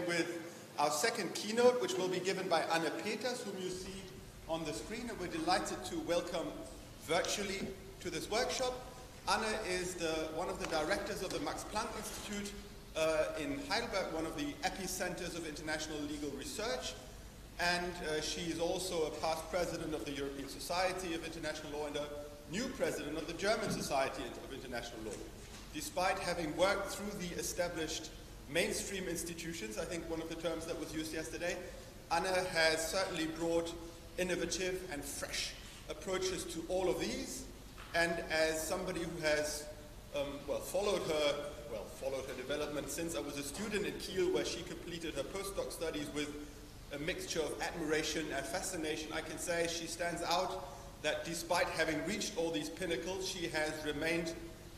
with our second keynote, which will be given by Anne Peters, whom you see on the screen. And we're delighted to welcome virtually to this workshop. Anne is the, one of the directors of the Max Planck Institute uh, in Heidelberg, one of the epicenters of international legal research. And uh, she is also a past president of the European Society of International Law and a new president of the German Society of International Law. Despite having worked through the established mainstream institutions, I think one of the terms that was used yesterday, Anne has certainly brought innovative and fresh approaches to all of these. And as somebody who has, um, well, followed her, well, followed her development since I was a student in Kiel where she completed her postdoc studies with a mixture of admiration and fascination, I can say she stands out that despite having reached all these pinnacles, she has remained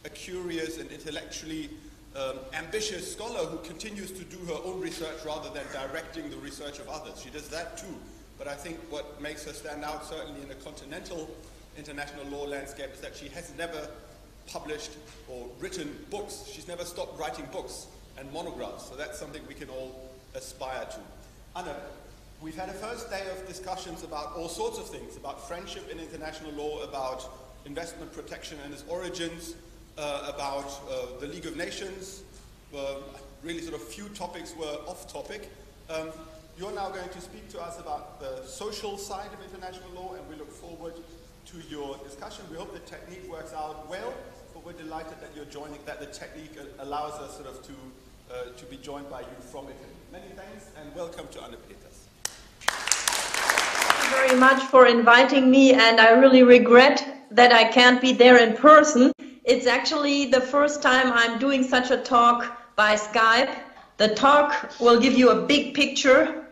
a curious and intellectually um, ambitious scholar who continues to do her own research rather than directing the research of others. She does that too. But I think what makes her stand out, certainly in the continental international law landscape, is that she has never published or written books. She's never stopped writing books and monographs. So that's something we can all aspire to. Anne, we've had a first day of discussions about all sorts of things, about friendship in international law, about investment protection and its origins, uh, about uh, the League of Nations. Really sort of few topics were off topic. Um, you're now going to speak to us about the social side of international law and we look forward to your discussion. We hope the technique works out well, but we're delighted that you're joining, that the technique allows us sort of to, uh, to be joined by you from Italy. Many thanks and welcome to Anne Peters. Thank you very much for inviting me and I really regret that I can't be there in person. It's actually the first time I'm doing such a talk by Skype. The talk will give you a big picture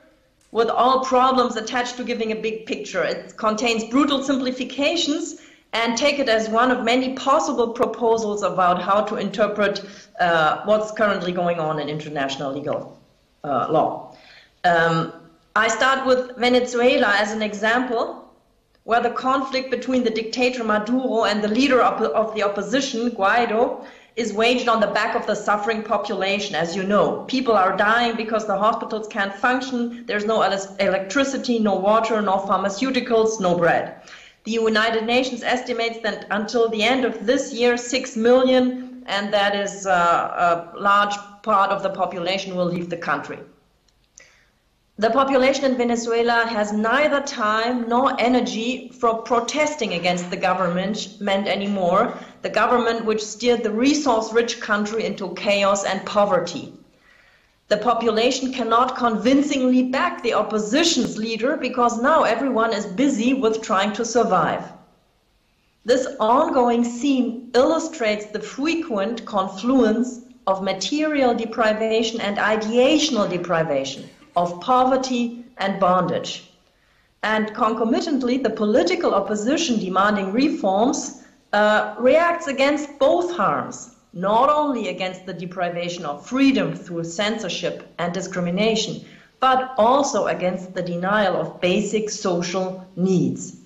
with all problems attached to giving a big picture. It contains brutal simplifications and take it as one of many possible proposals about how to interpret uh, what's currently going on in international legal uh, law. Um, I start with Venezuela as an example where the conflict between the dictator Maduro and the leader of, of the opposition, Guaido, is waged on the back of the suffering population, as you know. People are dying because the hospitals can't function, there's no electricity, no water, no pharmaceuticals, no bread. The United Nations estimates that until the end of this year, 6 million, and that is uh, a large part of the population, will leave the country. The population in Venezuela has neither time nor energy for protesting against the government anymore, the government which steered the resource rich country into chaos and poverty. The population cannot convincingly back the opposition's leader because now everyone is busy with trying to survive. This ongoing scene illustrates the frequent confluence of material deprivation and ideational deprivation of poverty and bondage. And concomitantly, the political opposition demanding reforms uh, reacts against both harms, not only against the deprivation of freedom through censorship and discrimination, but also against the denial of basic social needs.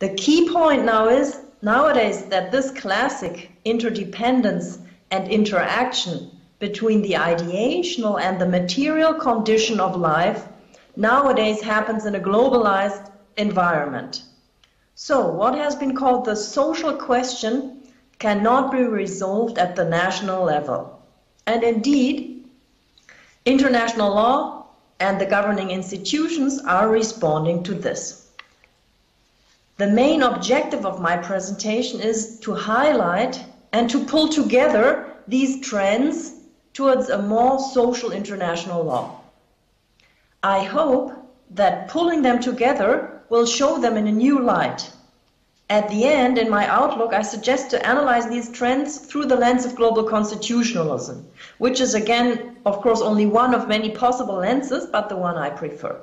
The key point now is nowadays that this classic interdependence and interaction between the ideational and the material condition of life nowadays happens in a globalized environment. So, what has been called the social question cannot be resolved at the national level. And indeed, international law and the governing institutions are responding to this. The main objective of my presentation is to highlight and to pull together these trends towards a more social international law. I hope that pulling them together will show them in a new light. At the end, in my outlook, I suggest to analyze these trends through the lens of global constitutionalism, which is again, of course, only one of many possible lenses, but the one I prefer.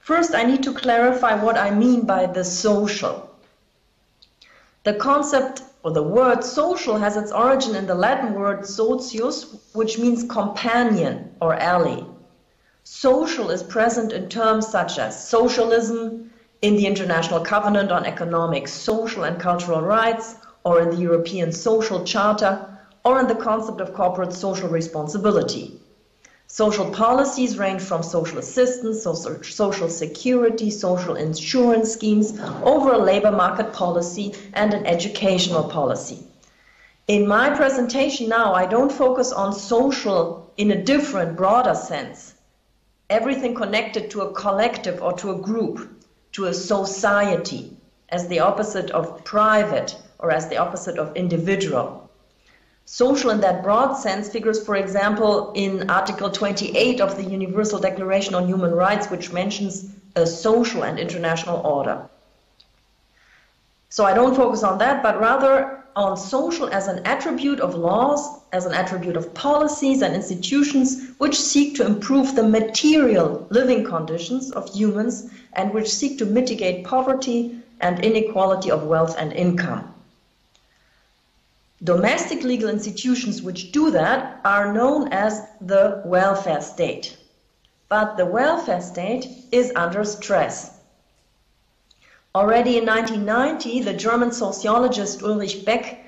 First, I need to clarify what I mean by the social. The concept or the word social has its origin in the Latin word socius, which means companion or ally. Social is present in terms such as socialism, in the International Covenant on Economic, Social and Cultural Rights, or in the European Social Charter, or in the concept of corporate social responsibility. Social policies range from social assistance, social, social security, social insurance schemes, over a labor market policy and an educational policy. In my presentation now, I don't focus on social in a different, broader sense. Everything connected to a collective or to a group, to a society, as the opposite of private or as the opposite of individual. Social in that broad sense figures, for example, in Article 28 of the Universal Declaration on Human Rights, which mentions a social and international order. So I don't focus on that, but rather on social as an attribute of laws, as an attribute of policies and institutions which seek to improve the material living conditions of humans and which seek to mitigate poverty and inequality of wealth and income. Domestic legal institutions which do that are known as the welfare state. But the welfare state is under stress. Already in 1990, the German sociologist Ulrich Beck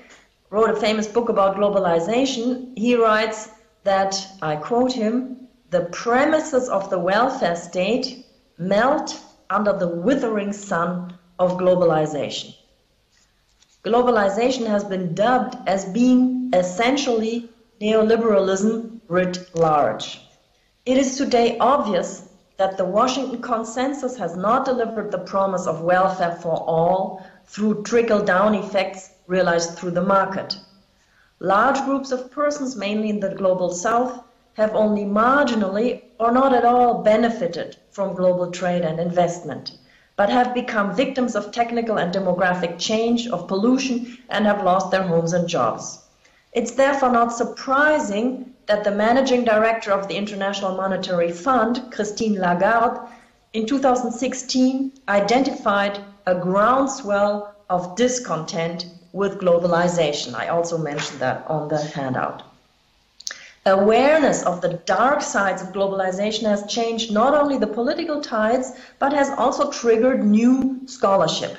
wrote a famous book about globalization. He writes that, I quote him, the premises of the welfare state melt under the withering sun of globalization globalization has been dubbed as being essentially neoliberalism writ large. It is today obvious that the Washington consensus has not delivered the promise of welfare for all through trickle down effects realized through the market. Large groups of persons, mainly in the global south, have only marginally or not at all benefited from global trade and investment but have become victims of technical and demographic change, of pollution, and have lost their homes and jobs. It's therefore not surprising that the managing director of the International Monetary Fund, Christine Lagarde, in 2016 identified a groundswell of discontent with globalization. I also mentioned that on the handout. Awareness of the dark sides of globalization has changed not only the political tides, but has also triggered new scholarship.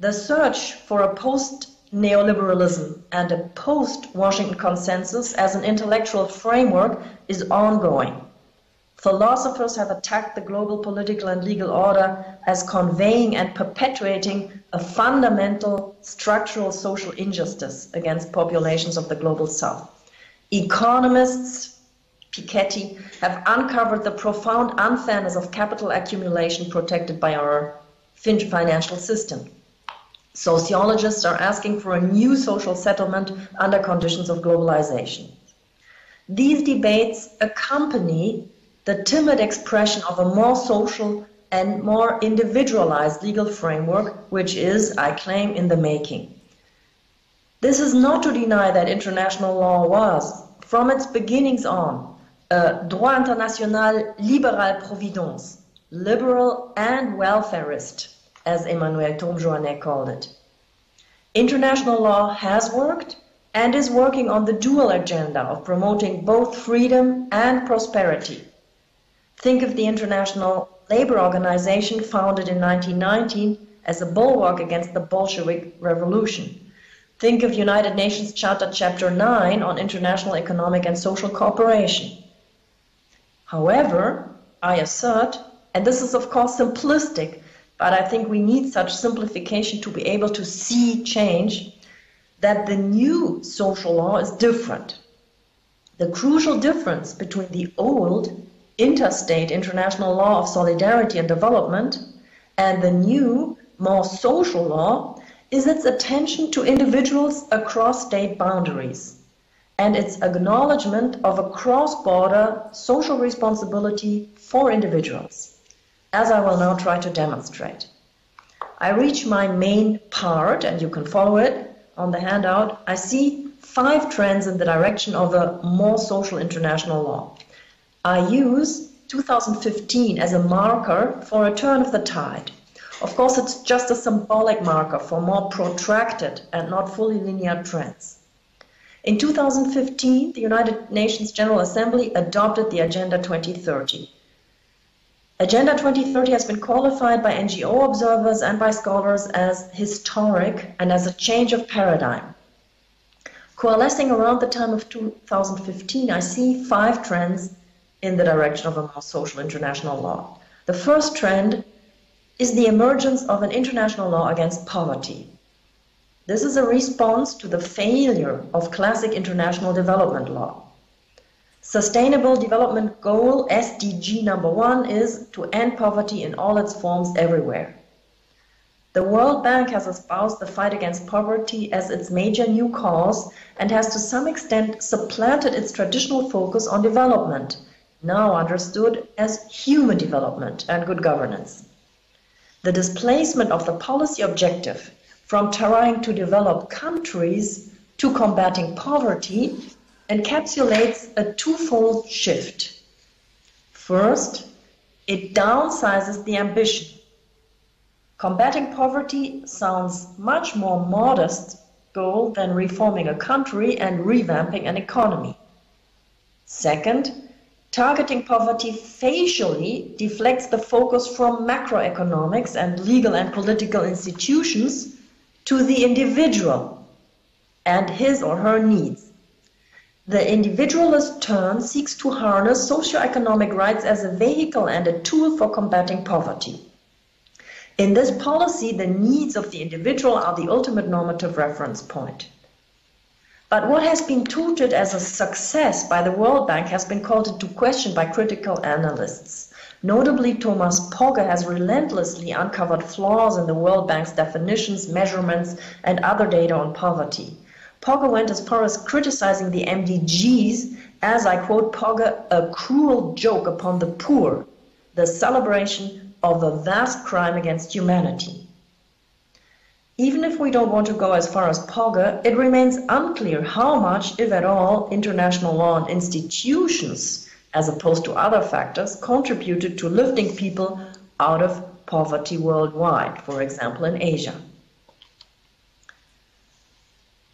The search for a post neoliberalism and a post Washington consensus as an intellectual framework is ongoing. Philosophers have attacked the global political and legal order as conveying and perpetuating a fundamental structural social injustice against populations of the global south. Economists, Piketty, have uncovered the profound unfairness of capital accumulation protected by our financial system. Sociologists are asking for a new social settlement under conditions of globalization. These debates accompany the timid expression of a more social and more individualized legal framework, which is, I claim, in the making. This is not to deny that international law was, from its beginnings on, a droit international libéral providence, liberal and welfarist, as Emmanuelle Tourme-Jouannet called it. International law has worked and is working on the dual agenda of promoting both freedom and prosperity. Think of the International Labour Organization founded in 1919 as a bulwark against the Bolshevik Revolution. Think of United Nations Charter Chapter 9 on international economic and social cooperation. However, I assert, and this is of course simplistic, but I think we need such simplification to be able to see change, that the new social law is different. The crucial difference between the old interstate international law of solidarity and development and the new, more social law is its attention to individuals across state boundaries and its acknowledgement of a cross-border social responsibility for individuals, as I will now try to demonstrate. I reach my main part, and you can follow it on the handout. I see five trends in the direction of a more social international law. I use 2015 as a marker for a turn of the tide. Of course, it's just a symbolic marker for more protracted and not fully linear trends. In 2015, the United Nations General Assembly adopted the Agenda 2030. Agenda 2030 has been qualified by NGO observers and by scholars as historic and as a change of paradigm. Coalescing around the time of 2015, I see five trends in the direction of a more social international law. The first trend is the emergence of an international law against poverty. This is a response to the failure of classic international development law. Sustainable Development Goal SDG number one is to end poverty in all its forms everywhere. The World Bank has espoused the fight against poverty as its major new cause and has to some extent supplanted its traditional focus on development, now understood as human development and good governance. The displacement of the policy objective from trying to develop countries to combating poverty encapsulates a twofold shift. First, it downsizes the ambition Combating poverty sounds much more modest goal than reforming a country and revamping an economy. Second, targeting poverty facially deflects the focus from macroeconomics and legal and political institutions to the individual and his or her needs. The individualist turn seeks to harness socioeconomic rights as a vehicle and a tool for combating poverty. In this policy, the needs of the individual are the ultimate normative reference point. But what has been touted as a success by the World Bank has been called into question by critical analysts. Notably, Thomas Pogge has relentlessly uncovered flaws in the World Bank's definitions, measurements, and other data on poverty. Pogge went as far as criticizing the MDGs as, I quote Pogge, a cruel joke upon the poor, the celebration of a vast crime against humanity. Even if we don't want to go as far as Pogge, it remains unclear how much, if at all, international law and institutions, as opposed to other factors, contributed to lifting people out of poverty worldwide, for example in Asia.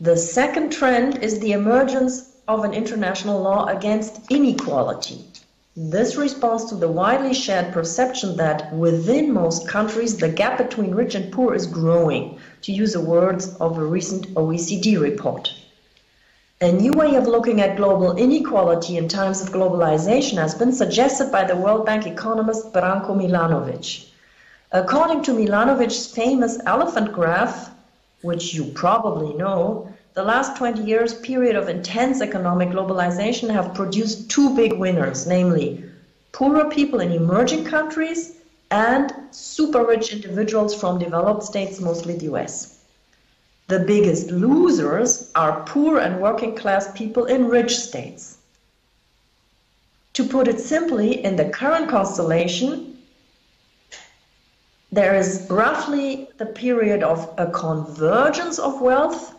The second trend is the emergence of an international law against inequality. This responds to the widely shared perception that within most countries the gap between rich and poor is growing, to use the words of a recent OECD report. A new way of looking at global inequality in times of globalization has been suggested by the World Bank economist Branko Milanovic. According to Milanovic's famous elephant graph, which you probably know, the last 20 years period of intense economic globalization have produced two big winners, namely poorer people in emerging countries and super rich individuals from developed states, mostly the US. The biggest losers are poor and working class people in rich states. To put it simply, in the current constellation, there is roughly the period of a convergence of wealth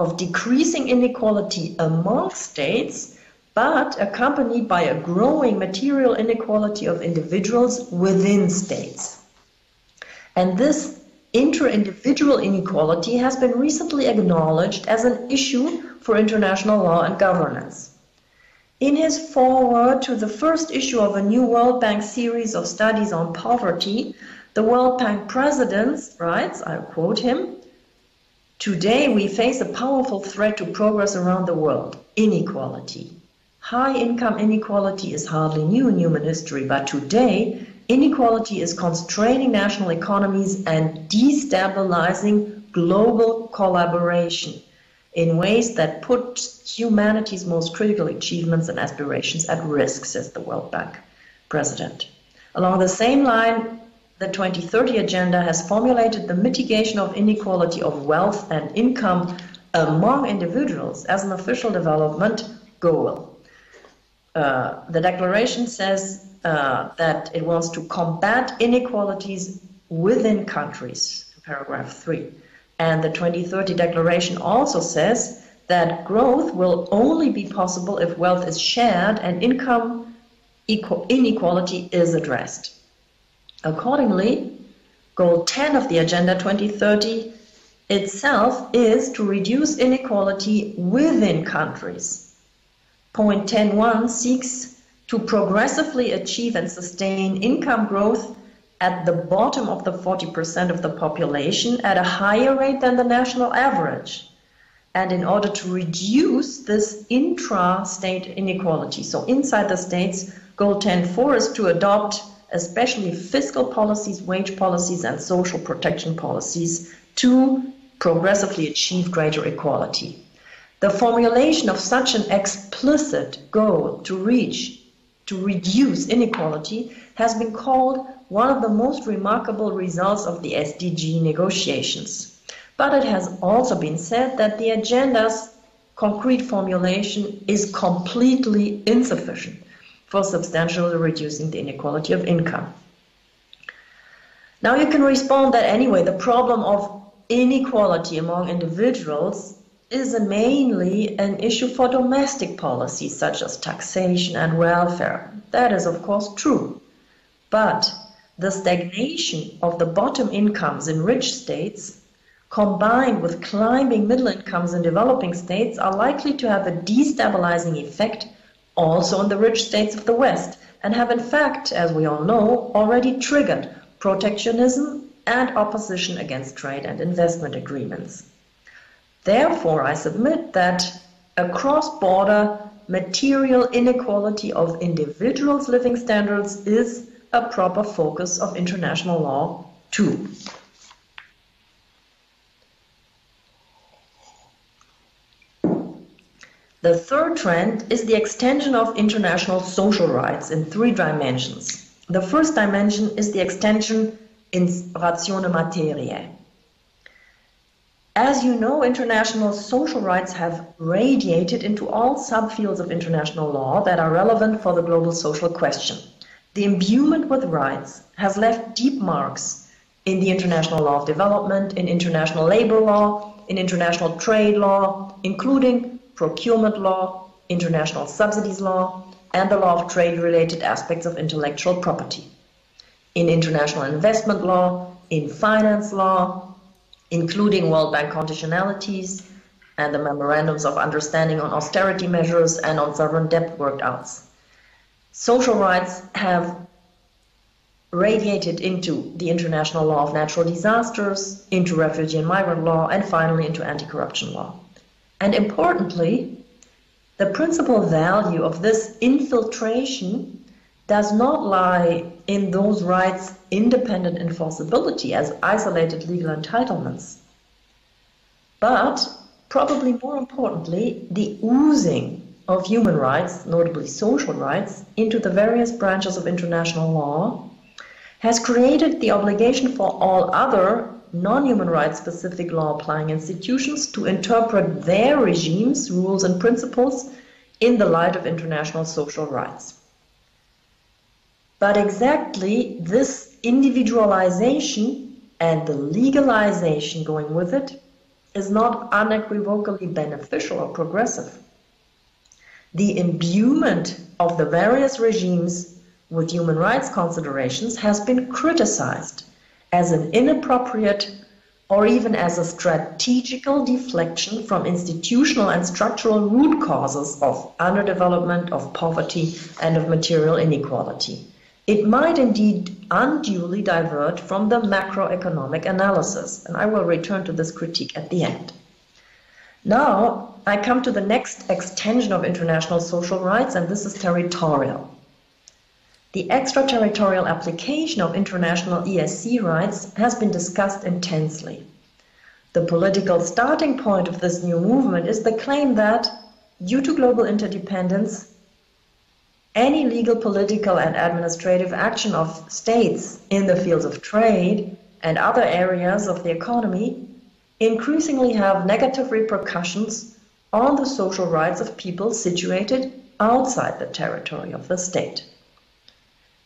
of decreasing inequality among states, but accompanied by a growing material inequality of individuals within states. And this inter-individual inequality has been recently acknowledged as an issue for international law and governance. In his foreword to the first issue of a new World Bank series of studies on poverty, the World Bank president writes, I quote him, Today, we face a powerful threat to progress around the world inequality. High income inequality is hardly new in human history, but today, inequality is constraining national economies and destabilizing global collaboration in ways that put humanity's most critical achievements and aspirations at risk, says the World Bank president. Along the same line, the 2030 Agenda has formulated the mitigation of inequality of wealth and income among individuals as an official development goal. Uh, the declaration says uh, that it wants to combat inequalities within countries, paragraph 3. And the 2030 declaration also says that growth will only be possible if wealth is shared and income inequality is addressed. Accordingly, Goal 10 of the Agenda 2030 itself is to reduce inequality within countries. Point 10.1 seeks to progressively achieve and sustain income growth at the bottom of the 40% of the population at a higher rate than the national average. And in order to reduce this intra-state inequality, so inside the states, Goal 10.4 is to adopt especially fiscal policies, wage policies, and social protection policies to progressively achieve greater equality. The formulation of such an explicit goal to reach, to reduce inequality, has been called one of the most remarkable results of the SDG negotiations. But it has also been said that the agenda's concrete formulation is completely insufficient for substantially reducing the inequality of income. Now you can respond that anyway, the problem of inequality among individuals is mainly an issue for domestic policies such as taxation and welfare. That is, of course, true. But the stagnation of the bottom incomes in rich states combined with climbing middle incomes in developing states are likely to have a destabilizing effect also in the rich states of the West and have in fact, as we all know, already triggered protectionism and opposition against trade and investment agreements. Therefore, I submit that a cross-border material inequality of individuals' living standards is a proper focus of international law too. The third trend is the extension of international social rights in three dimensions. The first dimension is the extension in ratione materiae. As you know, international social rights have radiated into all subfields of international law that are relevant for the global social question. The imbuement with rights has left deep marks in the international law of development, in international labor law, in international trade law, including procurement law, international subsidies law, and the law of trade related aspects of intellectual property. In international investment law, in finance law, including World Bank conditionalities and the memorandums of understanding on austerity measures and on sovereign debt workouts. Social rights have radiated into the international law of natural disasters, into refugee and migrant law, and finally into anti corruption law. And importantly, the principal value of this infiltration does not lie in those rights' independent enforceability as isolated legal entitlements, but probably more importantly, the oozing of human rights, notably social rights, into the various branches of international law has created the obligation for all other non-human rights specific law applying institutions to interpret their regimes, rules and principles in the light of international social rights. But exactly this individualization and the legalization going with it is not unequivocally beneficial or progressive. The imbuement of the various regimes with human rights considerations has been criticized as an inappropriate or even as a strategical deflection from institutional and structural root causes of underdevelopment, of poverty, and of material inequality. It might indeed unduly divert from the macroeconomic analysis, and I will return to this critique at the end. Now, I come to the next extension of international social rights, and this is territorial. The extraterritorial application of international ESC rights has been discussed intensely. The political starting point of this new movement is the claim that, due to global interdependence, any legal, political, and administrative action of states in the fields of trade and other areas of the economy increasingly have negative repercussions on the social rights of people situated outside the territory of the state.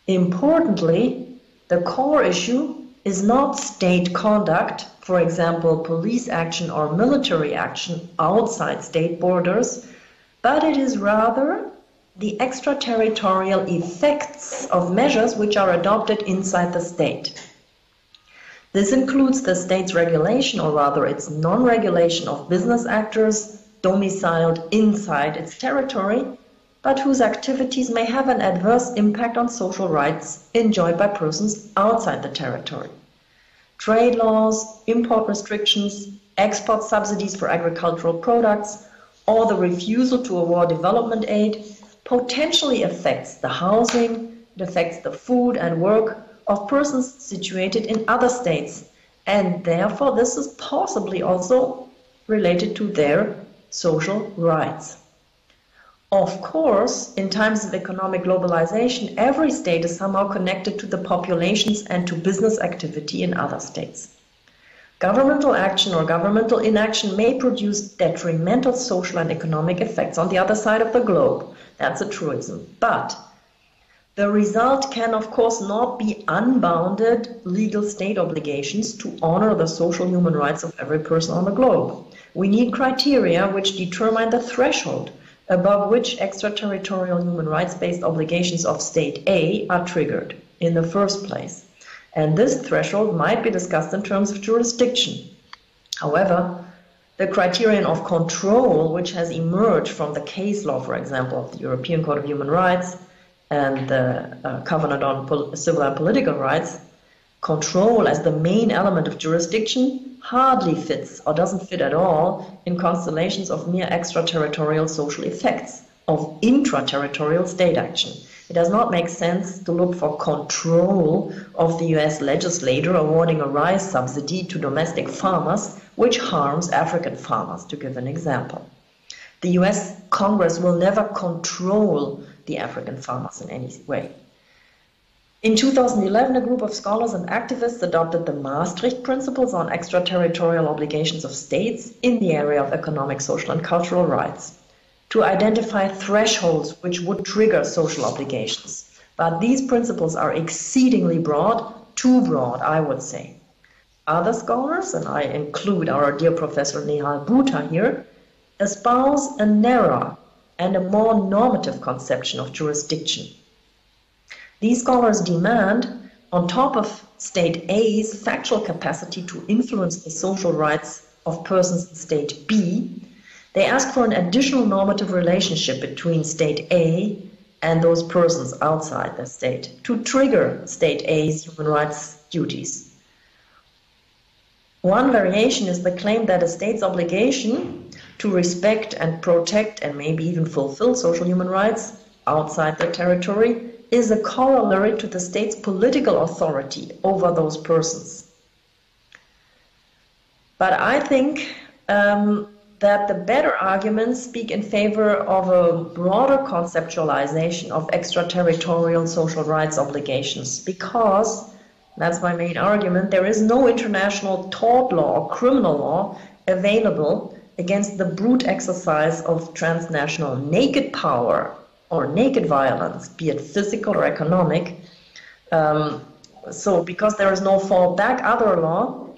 Importantly, the core issue is not state conduct, for example, police action or military action outside state borders, but it is rather the extraterritorial effects of measures which are adopted inside the state. This includes the state's regulation, or rather its non regulation of business actors domiciled inside its territory, but whose activities may have an adverse impact on social rights enjoyed by persons outside the territory. Trade laws, import restrictions, export subsidies for agricultural products, or the refusal to award development aid potentially affects the housing, it affects the food and work of persons situated in other states, and therefore this is possibly also related to their social rights. Of course, in times of economic globalization, every state is somehow connected to the populations and to business activity in other states. Governmental action or governmental inaction may produce detrimental social and economic effects on the other side of the globe. That's a truism. But the result can, of course, not be unbounded legal state obligations to honor the social human rights of every person on the globe. We need criteria which determine the threshold above which extraterritorial human rights based obligations of state A are triggered in the first place. And this threshold might be discussed in terms of jurisdiction. However, the criterion of control, which has emerged from the case law, for example, of the European Court of Human Rights and the uh, Covenant on Civil and Political Rights, control as the main element of jurisdiction hardly fits or doesn't fit at all in constellations of mere extraterritorial social effects of intraterritorial state action. It does not make sense to look for control of the US legislator awarding a rice subsidy to domestic farmers, which harms African farmers, to give an example. The US Congress will never control the African farmers in any way. In 2011, a group of scholars and activists adopted the Maastricht Principles on extraterritorial obligations of states in the area of economic, social, and cultural rights to identify thresholds which would trigger social obligations. But these principles are exceedingly broad, too broad, I would say. Other scholars, and I include our dear Professor Nehal Bhuta here, espouse a narrower and a more normative conception of jurisdiction these scholars demand, on top of state A's factual capacity to influence the social rights of persons in state B, they ask for an additional normative relationship between state A and those persons outside the state to trigger state A's human rights duties. One variation is the claim that a state's obligation to respect and protect and maybe even fulfill social human rights outside their territory is a corollary to the state's political authority over those persons. But I think um, that the better arguments speak in favor of a broader conceptualization of extraterritorial social rights obligations because, that's my main argument, there is no international tort law or criminal law available against the brute exercise of transnational naked power or naked violence, be it physical or economic. Um, so, because there is no fallback other law,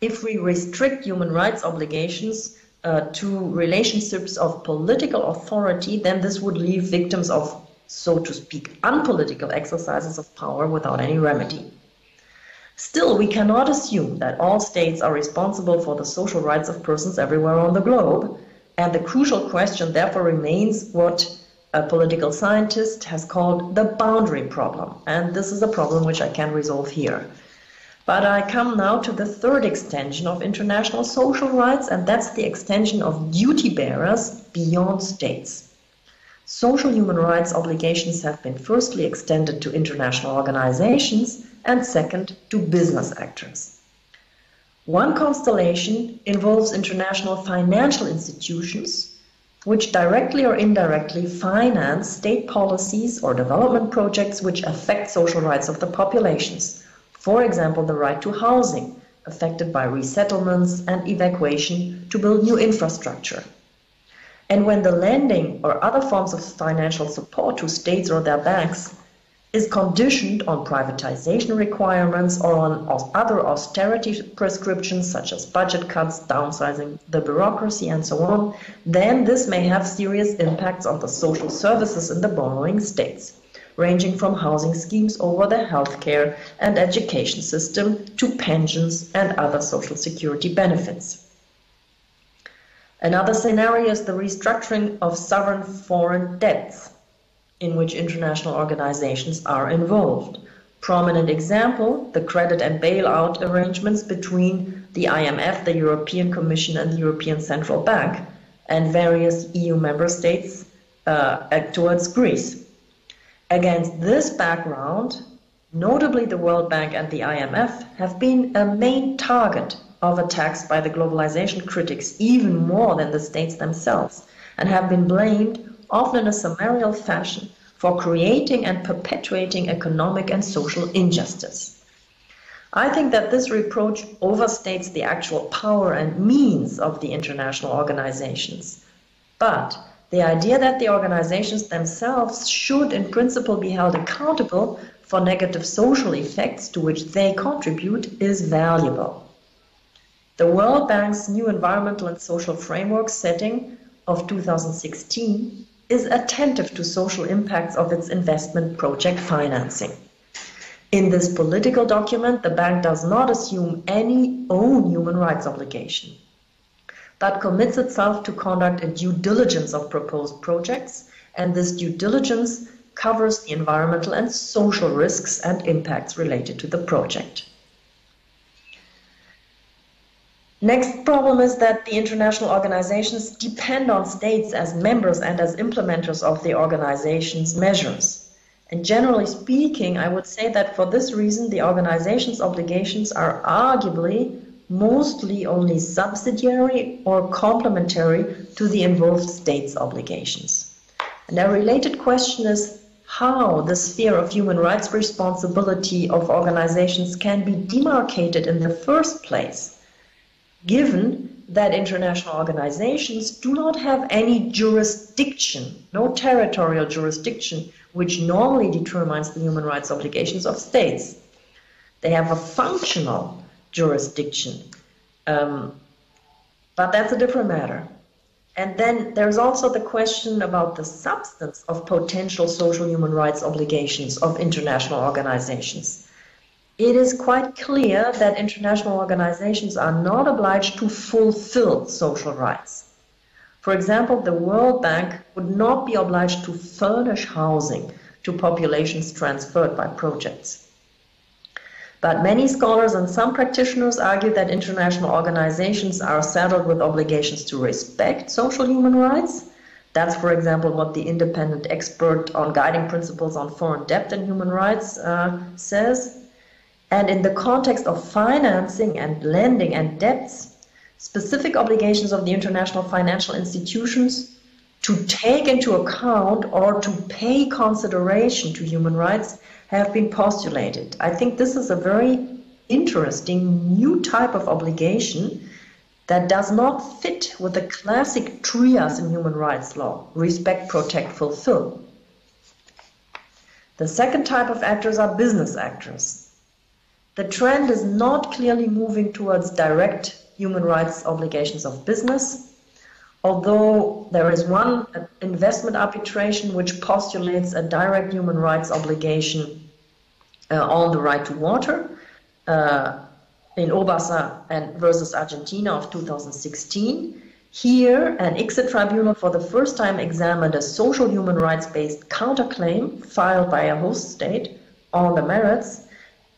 if we restrict human rights obligations uh, to relationships of political authority, then this would leave victims of, so to speak, unpolitical exercises of power without any remedy. Still, we cannot assume that all states are responsible for the social rights of persons everywhere on the globe, and the crucial question therefore remains what a political scientist has called the boundary problem. And this is a problem which I can resolve here. But I come now to the third extension of international social rights, and that's the extension of duty bearers beyond states. Social human rights obligations have been firstly extended to international organizations and second to business actors. One constellation involves international financial institutions which directly or indirectly finance state policies or development projects which affect social rights of the populations. For example, the right to housing, affected by resettlements and evacuation to build new infrastructure. And when the lending or other forms of financial support to states or their banks is conditioned on privatization requirements or on other austerity prescriptions such as budget cuts, downsizing the bureaucracy, and so on, then this may have serious impacts on the social services in the borrowing states, ranging from housing schemes over the healthcare and education system to pensions and other social security benefits. Another scenario is the restructuring of sovereign foreign debts in which international organizations are involved. Prominent example, the credit and bailout arrangements between the IMF, the European Commission, and the European Central Bank, and various EU member states uh, towards Greece. Against this background, notably the World Bank and the IMF have been a main target of attacks by the globalization critics, even more than the states themselves, and have been blamed, often in a summarial fashion, for creating and perpetuating economic and social injustice. I think that this reproach overstates the actual power and means of the international organizations. But the idea that the organizations themselves should, in principle, be held accountable for negative social effects to which they contribute is valuable. The World Bank's new environmental and social framework setting of 2016 is attentive to social impacts of its investment project financing. In this political document, the bank does not assume any own human rights obligation, but commits itself to conduct a due diligence of proposed projects, and this due diligence covers the environmental and social risks and impacts related to the project. Next problem is that the international organizations depend on states as members and as implementers of the organization's measures. And generally speaking, I would say that for this reason, the organization's obligations are arguably mostly only subsidiary or complementary to the involved state's obligations. And a related question is how the sphere of human rights responsibility of organizations can be demarcated in the first place, given that international organizations do not have any jurisdiction, no territorial jurisdiction, which normally determines the human rights obligations of states. They have a functional jurisdiction. Um, but that's a different matter. And then there's also the question about the substance of potential social human rights obligations of international organizations. It is quite clear that international organizations are not obliged to fulfill social rights. For example, the World Bank would not be obliged to furnish housing to populations transferred by projects. But many scholars and some practitioners argue that international organizations are saddled with obligations to respect social human rights. That's, for example, what the independent expert on guiding principles on foreign debt and human rights uh, says. And in the context of financing and lending and debts, specific obligations of the international financial institutions to take into account or to pay consideration to human rights have been postulated. I think this is a very interesting new type of obligation that does not fit with the classic trias in human rights law respect, protect, fulfill. The second type of actors are business actors. The trend is not clearly moving towards direct human rights obligations of business, although there is one investment arbitration which postulates a direct human rights obligation uh, on the right to water uh, in Urbaser and versus Argentina of 2016. Here, an ICSID tribunal for the first time examined a social human rights based counterclaim filed by a host state on the merits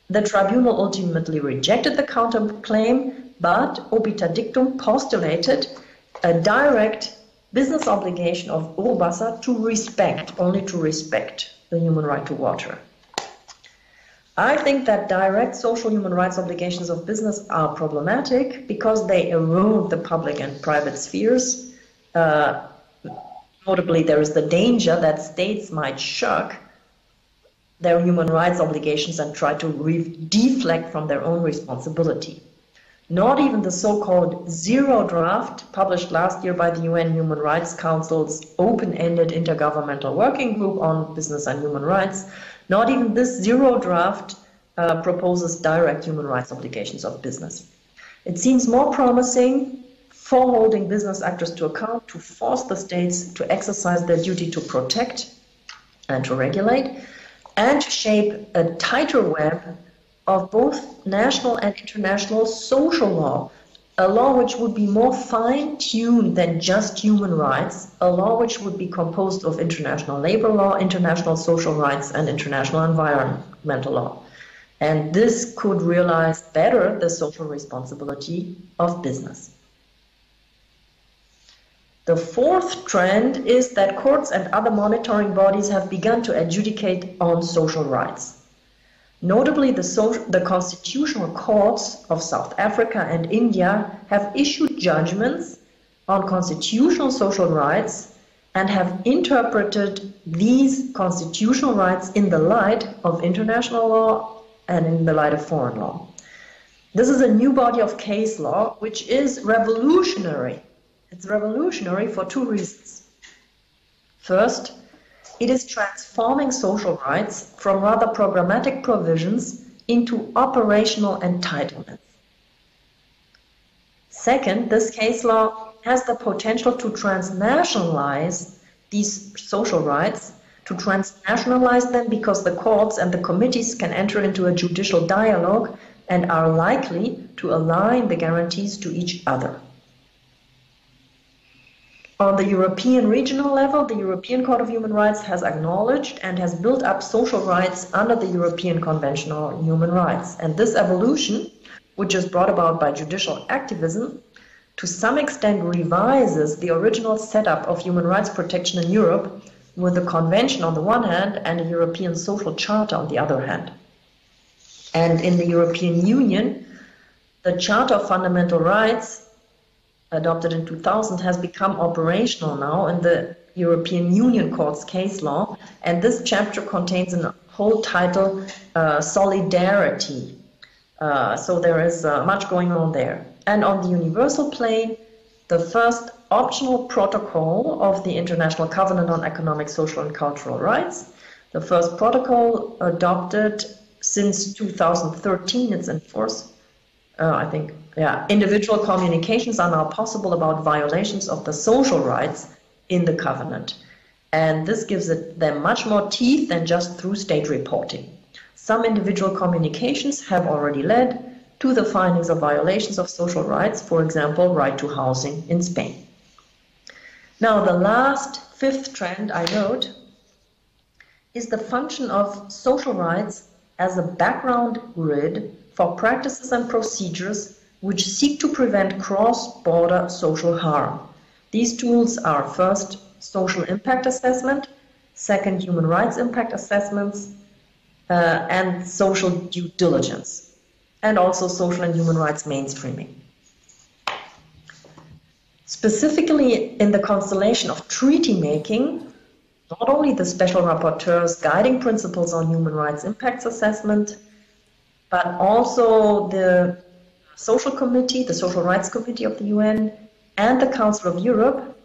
the tribunal ultimately rejected the counterclaim, but obiter dictum postulated a direct business obligation of Urbaser to respect, only to respect the human right to water. I think that direct social human rights obligations of business are problematic because they erode the public and private spheres. Uh, notably, there is the danger that states might shirk their human rights obligations and try to deflect from their own responsibility. Not even the so-called zero draft published last year by the UN Human Rights Council's open-ended intergovernmental working group on business and human rights, not even this zero draft uh, proposes direct human rights obligations of business. It seems more promising for holding business actors to account to force the states to exercise their duty to protect and to regulate and to shape a tighter web of both national and international social law, a law which would be more fine tuned than just human rights, a law which would be composed of international labor law, international social rights, and international environmental law. And this could realize better the social responsibility of business. The fourth trend is that courts and other monitoring bodies have begun to adjudicate on social rights. Notably, the, the constitutional courts of South Africa and India have issued judgments on constitutional social rights and have interpreted these constitutional rights in the light of international law and in the light of foreign law. This is a new body of case law which is revolutionary. It's revolutionary for two reasons. First, it is transforming social rights from rather programmatic provisions into operational entitlements. Second, this case law has the potential to transnationalize these social rights, to transnationalize them because the courts and the committees can enter into a judicial dialogue and are likely to align the guarantees to each other. On the European regional level, the European Court of Human Rights has acknowledged and has built up social rights under the European Convention on Human Rights. And this evolution, which is brought about by judicial activism, to some extent revises the original setup of human rights protection in Europe with the Convention on the one hand and a European Social Charter on the other hand. And in the European Union, the Charter of Fundamental Rights adopted in 2000 has become operational now in the European Union Court's case law, and this chapter contains a whole title, uh, Solidarity. Uh, so there is uh, much going on there. And on the universal plane, the first optional protocol of the International Covenant on Economic, Social, and Cultural Rights, the first protocol adopted since 2013, it's in force, uh, I think yeah, individual communications are now possible about violations of the social rights in the covenant. And this gives it, them much more teeth than just through state reporting. Some individual communications have already led to the findings of violations of social rights, for example, right to housing in Spain. Now, the last fifth trend I note is the function of social rights as a background grid for practices and procedures which seek to prevent cross-border social harm. These tools are first, social impact assessment, second, human rights impact assessments, uh, and social due diligence, and also social and human rights mainstreaming. Specifically in the constellation of treaty making, not only the special rapporteur's guiding principles on human rights impacts assessment, but also the Social Committee, the Social Rights Committee of the UN, and the Council of Europe,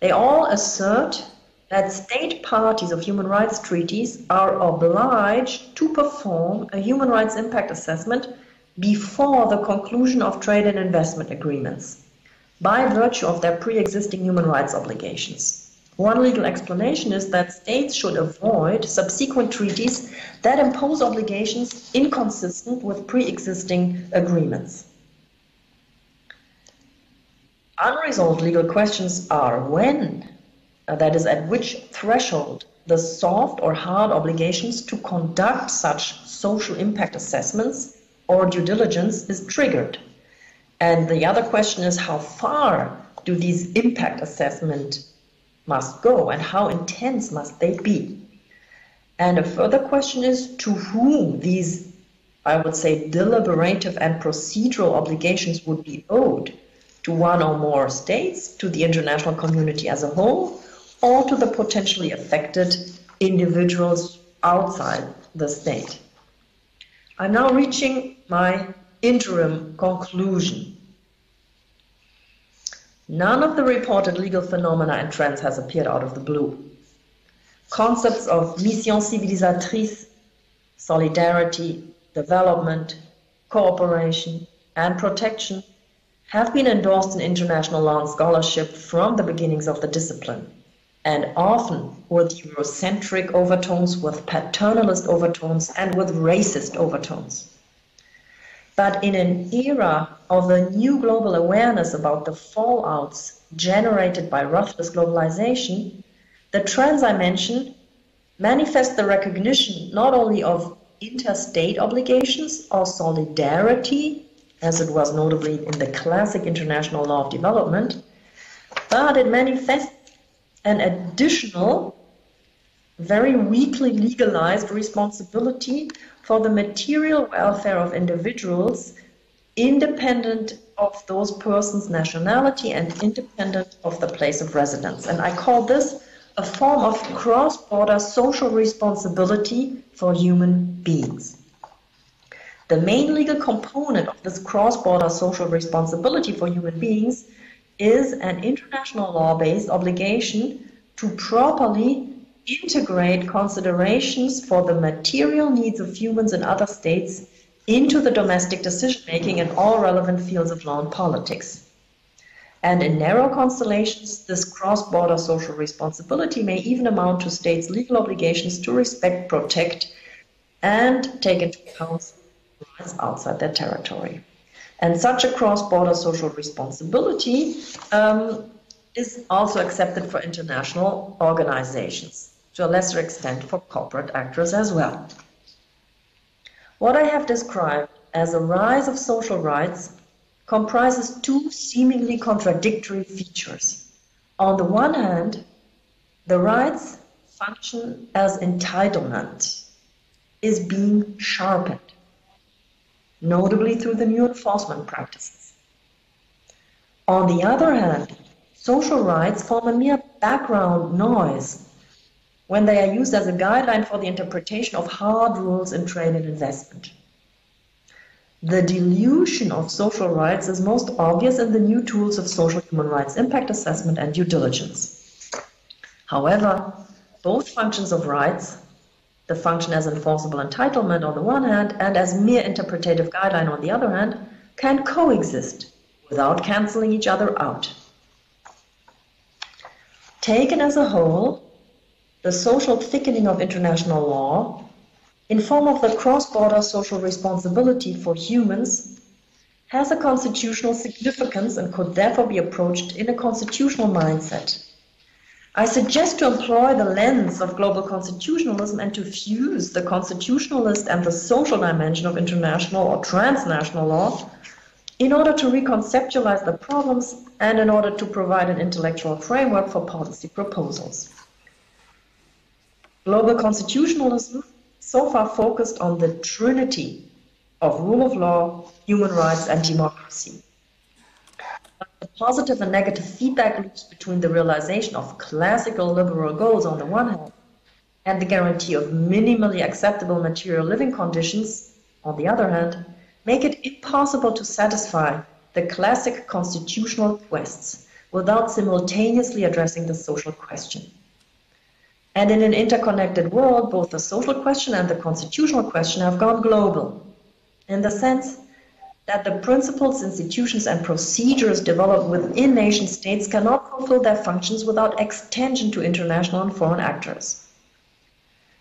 they all assert that state parties of human rights treaties are obliged to perform a human rights impact assessment before the conclusion of trade and investment agreements by virtue of their pre-existing human rights obligations. One legal explanation is that states should avoid subsequent treaties that impose obligations inconsistent with pre-existing agreements. Unresolved legal questions are when, uh, that is, at which threshold, the soft or hard obligations to conduct such social impact assessments or due diligence is triggered. And the other question is how far do these impact assessment must go and how intense must they be? And a further question is to whom these, I would say, deliberative and procedural obligations would be owed to one or more states, to the international community as a whole, or to the potentially affected individuals outside the state. I'm now reaching my interim conclusion. None of the reported legal phenomena and trends has appeared out of the blue. Concepts of mission civilisatrice, solidarity, development, cooperation, and protection have been endorsed in international law and scholarship from the beginnings of the discipline, and often with Eurocentric overtones, with paternalist overtones, and with racist overtones. But in an era of a new global awareness about the fallouts generated by ruthless globalization, the trends I mentioned manifest the recognition not only of interstate obligations or solidarity, as it was notably in the classic international law of development, but it manifests an additional, very weakly legalized responsibility for the material welfare of individuals independent of those persons' nationality and independent of the place of residence. And I call this a form of cross border social responsibility for human beings. The main legal component of this cross border social responsibility for human beings is an international law based obligation to properly integrate considerations for the material needs of humans in other states into the domestic decision making in all relevant fields of law and politics. And in narrow constellations, this cross border social responsibility may even amount to states' legal obligations to respect, protect, and take into account rights outside their territory. And such a cross border social responsibility um, is also accepted for international organizations, to a lesser extent for corporate actors as well. What I have described as a rise of social rights comprises two seemingly contradictory features. On the one hand, the rights function as entitlement is being sharpened, notably through the new enforcement practices. On the other hand, social rights form a mere background noise when they are used as a guideline for the interpretation of hard rules in trade and investment. The dilution of social rights is most obvious in the new tools of social human rights impact assessment and due diligence. However, both functions of rights, the function as enforceable entitlement on the one hand and as mere interpretative guideline on the other hand, can coexist without cancelling each other out. Taken as a whole, the social thickening of international law in form of the cross-border social responsibility for humans has a constitutional significance and could therefore be approached in a constitutional mindset. I suggest to employ the lens of global constitutionalism and to fuse the constitutionalist and the social dimension of international or transnational law in order to reconceptualize the problems and in order to provide an intellectual framework for policy proposals. Global constitutionalism so far focused on the trinity of rule of law, human rights, and democracy. The positive and negative feedback loops between the realization of classical liberal goals on the one hand and the guarantee of minimally acceptable material living conditions on the other hand make it impossible to satisfy the classic constitutional quests without simultaneously addressing the social question. And in an interconnected world, both the social question and the constitutional question have gone global in the sense that the principles, institutions, and procedures developed within nation states cannot fulfill their functions without extension to international and foreign actors.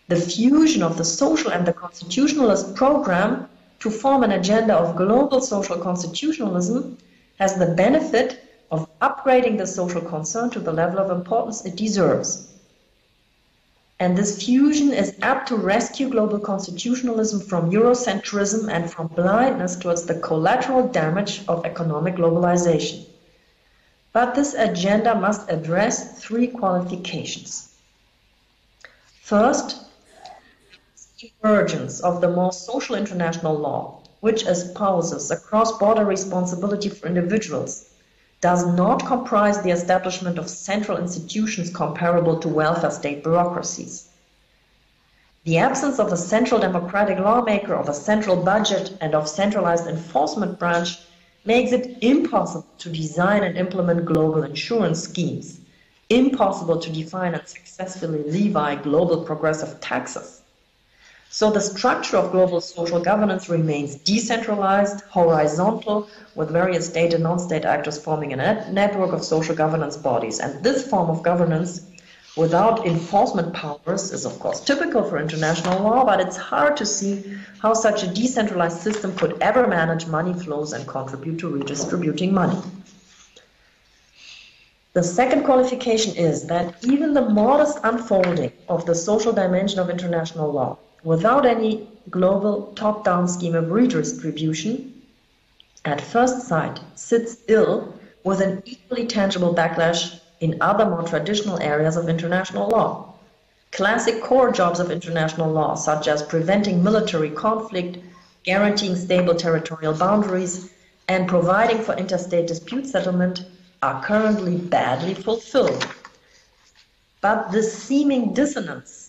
The fusion of the social and the constitutionalist program to form an agenda of global social constitutionalism has the benefit of upgrading the social concern to the level of importance it deserves. And this fusion is apt to rescue global constitutionalism from Eurocentrism and from blindness towards the collateral damage of economic globalization. But this agenda must address three qualifications. First, the emergence of the more social international law, which espouses a cross border responsibility for individuals does not comprise the establishment of central institutions comparable to welfare state bureaucracies. The absence of a central democratic lawmaker, of a central budget, and of centralized enforcement branch makes it impossible to design and implement global insurance schemes, impossible to define and successfully levy global progressive taxes, so the structure of global social governance remains decentralized, horizontal, with various state and non-state actors forming a net network of social governance bodies. And this form of governance without enforcement powers is of course typical for international law, but it's hard to see how such a decentralized system could ever manage money flows and contribute to redistributing money. The second qualification is that even the modest unfolding of the social dimension of international law without any global top-down scheme of redistribution, at first sight sits ill with an equally tangible backlash in other more traditional areas of international law. Classic core jobs of international law, such as preventing military conflict, guaranteeing stable territorial boundaries, and providing for interstate dispute settlement, are currently badly fulfilled. But the seeming dissonance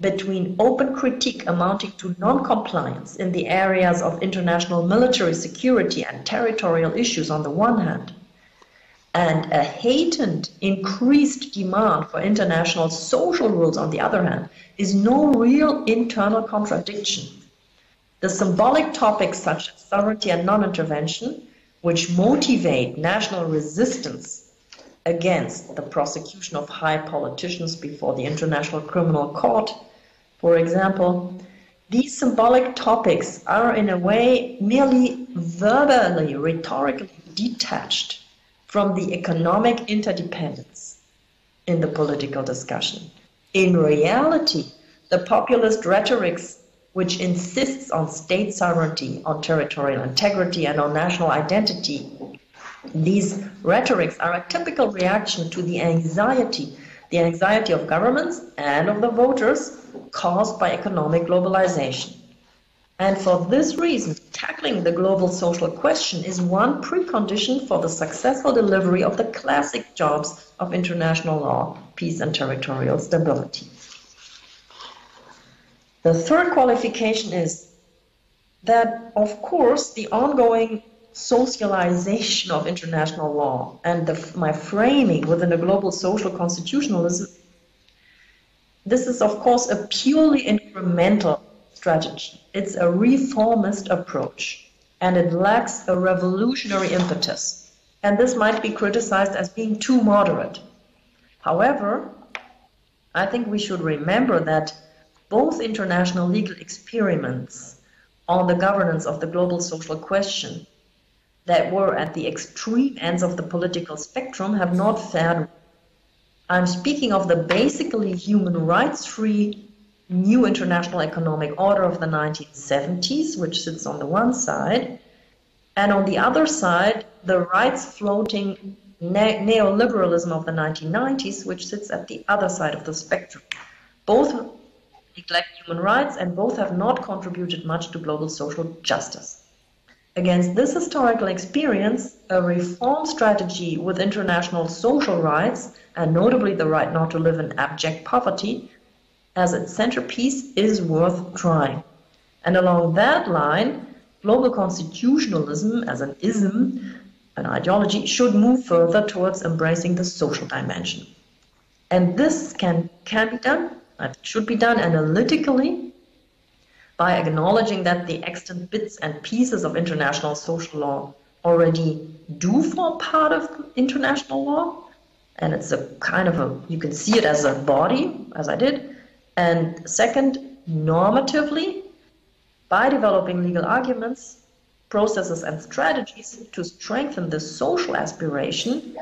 between open critique amounting to non-compliance in the areas of international military security and territorial issues on the one hand, and a heightened, increased demand for international social rules on the other hand, is no real internal contradiction. The symbolic topics such as sovereignty and non-intervention, which motivate national resistance against the prosecution of high politicians before the International Criminal Court, for example, these symbolic topics are in a way merely verbally, rhetorically detached from the economic interdependence in the political discussion. In reality, the populist rhetorics which insists on state sovereignty, on territorial integrity, and on national identity, these rhetorics are a typical reaction to the anxiety, the anxiety of governments and of the voters caused by economic globalization. And for this reason, tackling the global social question is one precondition for the successful delivery of the classic jobs of international law, peace, and territorial stability. The third qualification is that, of course, the ongoing socialization of international law and the, my framing within a global social constitutionalism, this is, of course, a purely incremental strategy. It's a reformist approach and it lacks a revolutionary impetus. And this might be criticized as being too moderate. However, I think we should remember that both international legal experiments on the governance of the global social question that were at the extreme ends of the political spectrum have not fared. I'm speaking of the basically human rights free new international economic order of the 1970s, which sits on the one side, and on the other side, the rights floating ne- neoliberalism of the 1990s, which sits at the other side of the spectrum. Both neglect human rights and both have not contributed much to global social justice. Against this historical experience, a reform strategy with international social rights, and notably the right not to live in abject poverty, as its centerpiece is worth trying. And along that line, global constitutionalism as an ism, an ideology, should move further towards embracing the social dimension. And this can, can be done, it should be done analytically by acknowledging that the extant bits and pieces of international social law already do form part of international law. And it's a kind of a, you can see it as a body, as I did, and second, normatively, by developing legal arguments, processes, and strategies to strengthen the social aspiration,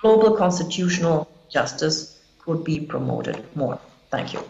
global constitutional justice could be promoted more. Thank you.